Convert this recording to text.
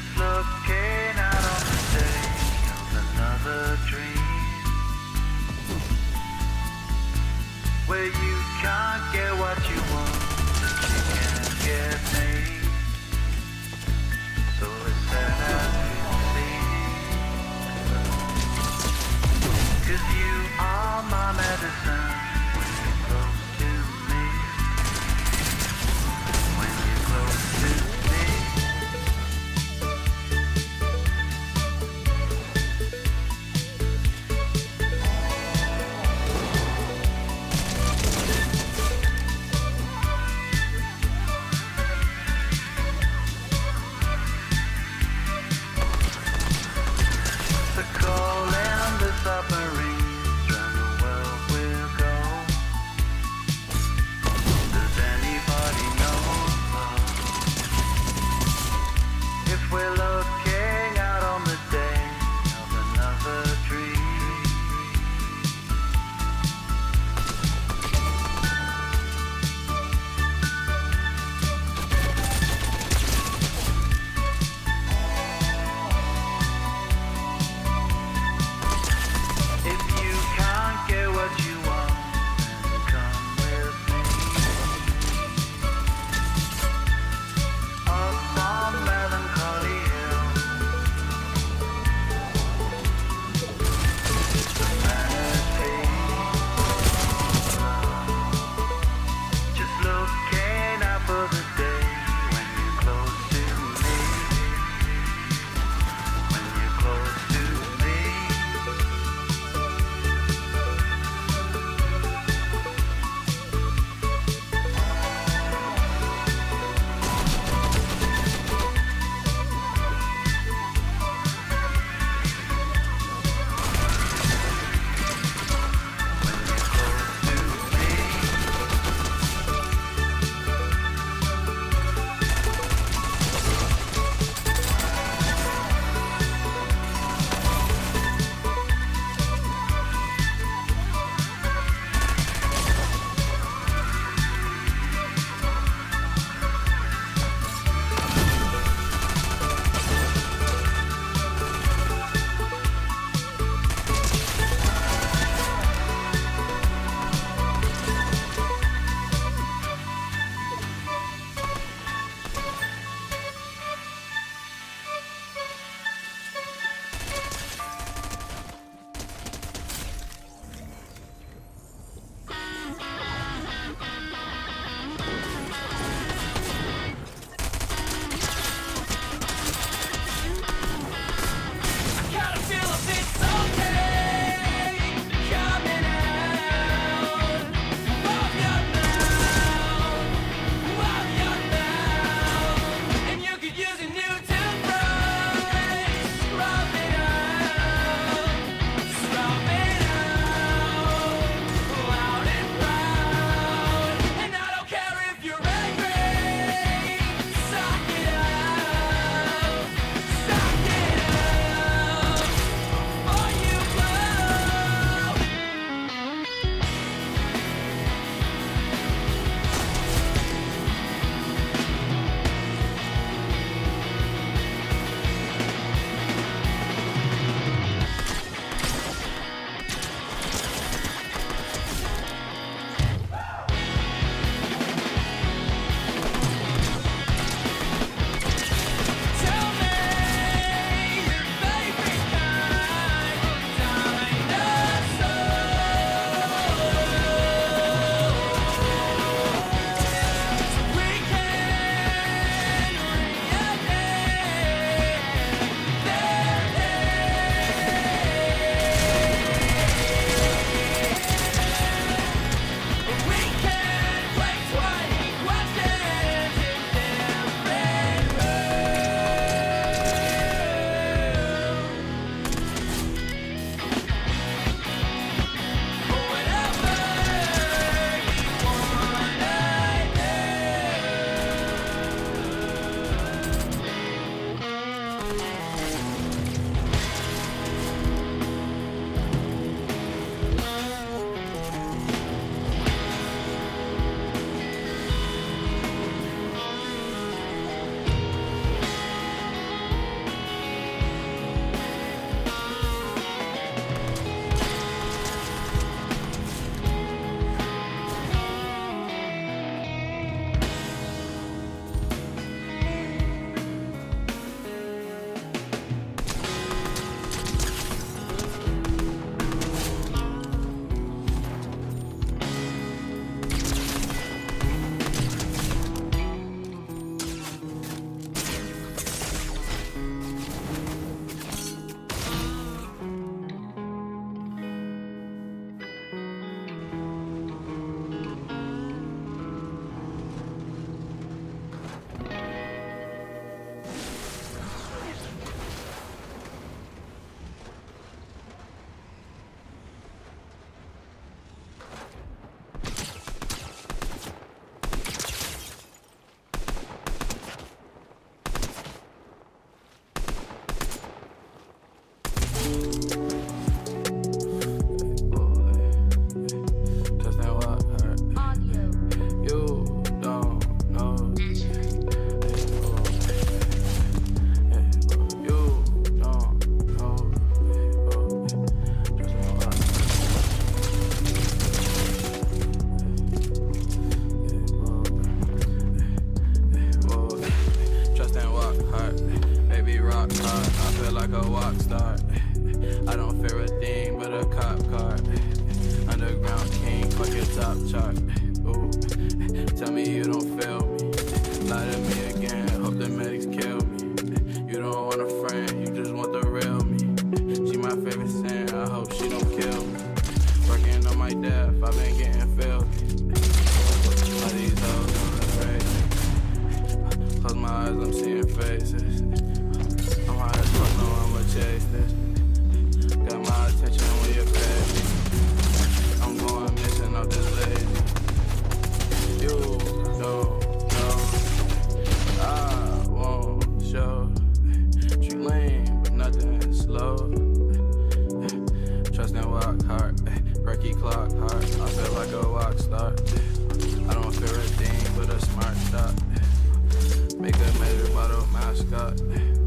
just looking out on the day of another dream. Where you rock hard. I feel like a rock star. I don't fear a thing but a cop car. Underground king, fuck your top chart. Ooh, tell me you don't feel clock hard. I feel like a rock star. I don't fear a thing but a smart shot. Make a measure by the mascot.